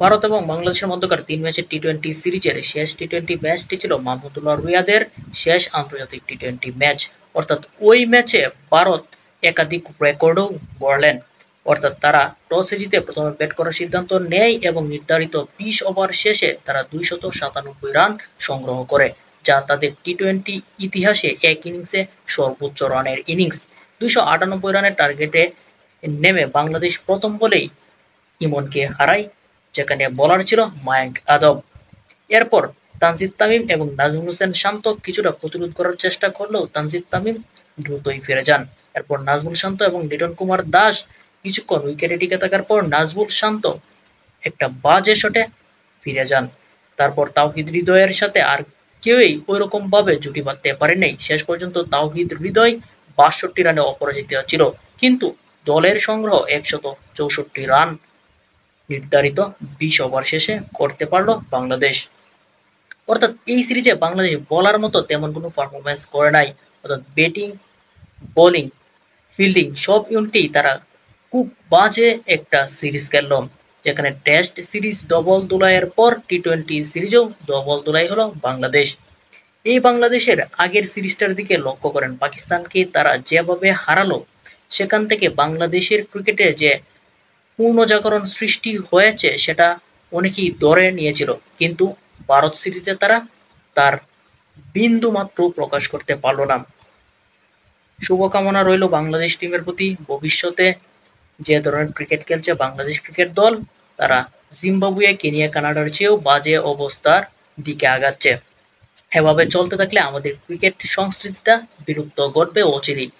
ভারত এবং বাংলাদেশের মধ্যকার তিন ম্যাচের টি টোয়েন্টি সিরিজের শেষ টি টোয়েন্টি ম্যাচটি ছিল মাহমুদুল্লাহ রিয়াদের শেষ আন্তর্জাতিক টি টোয়েন্টি ম্যাচ। অর্থাৎ ওই ম্যাচে ভারত একাধিক রেকর্ডও গড়লেন। অর্থাৎ তারা টসে জিতে প্রথমে ব্যাট করার সিদ্ধান্ত নেয় এবং নির্ধারিত বিশ ওভার শেষে তারা দুইশত সাতানব্বই রান সংগ্রহ করে, যা তাদের টি টোয়েন্টি ইতিহাসে এক ইনিংসে সর্বোচ্চ রানের ইনিংস। দুইশো আটানব্বই রানের টার্গেটে নেমে বাংলাদেশ প্রথম বলেই ইমনকে হারায় যেখানে বলার ছিল মায়াঙ্ক আদব। এরপর তানজিদ তামিম এবং নাজমুল হোসেন শান্ত কিছুটা প্রতিরোধ করার চেষ্টা করলেও তানজিদ তামিম দ্রুতই ফিরে যান। এরপর নাজমুল শান্ত এবং লিটন কুমার দাস কিছুক্ষণ উইকেটে টিকে থাকার পর নাজমুল শান্ত একটা বাজে শটে ফিরে যান। তারপর তাওহিদ হৃদয়ের সাথে আর কেউই ওই রকম ভাবে জুটি বাঁধতে পারেনি। শেষ পর্যন্ত তাওহিদ হৃদয় বাষট্টি রানে অপরাজিত ছিল। কিন্তু দলের সংগ্রহ একশত চৌষট্টি রান নির্ধারিত বিশ ওভার শেষে করতে পারল বাংলাদেশ। অর্থাৎ এই সিরিজে বাংলাদেশ বলার মতো তেমন কোনো পারফরমেন্স করে নাই। অর্থাৎ ব্যাটিং বোলিং ফিল্ডিং সব ইউনিটেই তারা খুব বাজে একটা সিরিজ খেললো। যেখানে টেস্ট সিরিজ ডবল দোলাইয়ের পর টি টোয়েন্টি সিরিজেও ডবল দোলাই হলো বাংলাদেশ। এই বাংলাদেশের আগের সিরিজটার দিকে লক্ষ্য করেন, পাকিস্তানকে তারা যেভাবে হারালো, সেখান থেকে বাংলাদেশের ক্রিকেটে যে পুনর্জাগরণ সৃষ্টি হয়েছে, সেটা অনেকেই ধরে নিয়েছিল। কিন্তু ভারত সিরিজে তারা তার বিন্দু মাত্র প্রকাশ করতে পারল না। শুভকামনা রইল বাংলাদেশ টিমের প্রতি। ভবিষ্যতে যে ধরনের ক্রিকেট খেলছে বাংলাদেশ ক্রিকেট দল, তারা জিম্বাবুয়ে, কেনিয়া, কানাডার চেয়েও বাজে অবস্থার দিকে আগাচ্ছে। এভাবে চলতে থাকলে আমাদের ক্রিকেট সংস্কৃতিটা বিলুপ্ত ঘটবে অচিরেই।